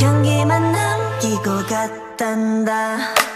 향기만 남기고 갔단다.